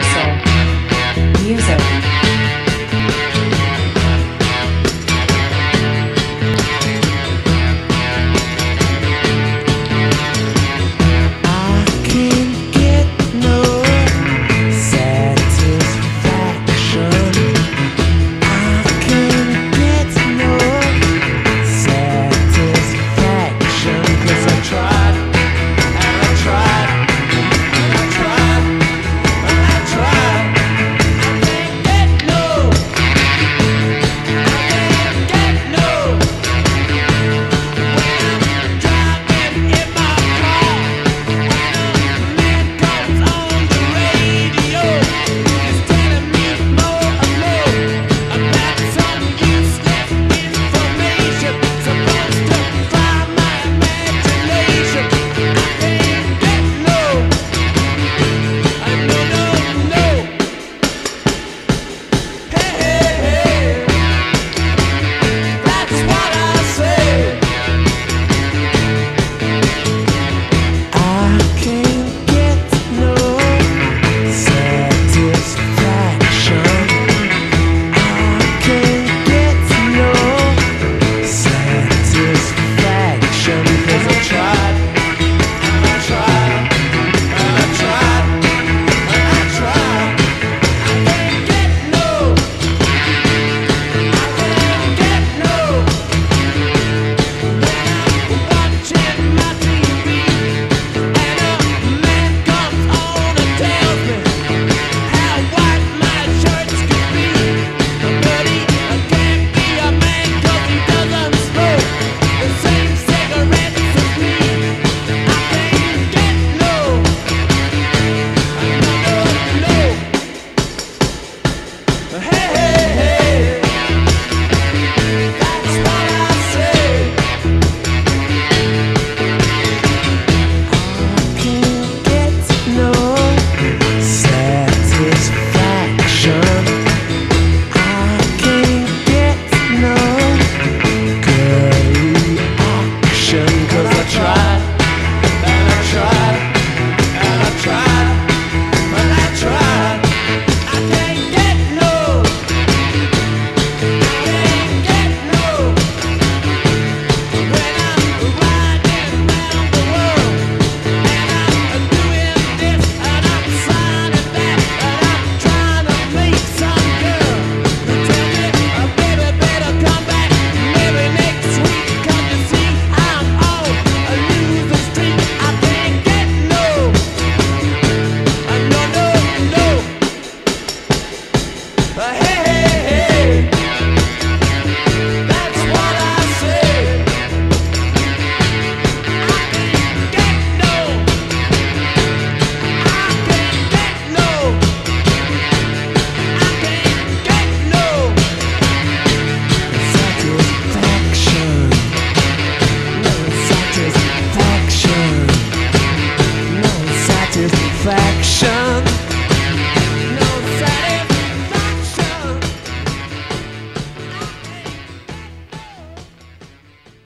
Soul.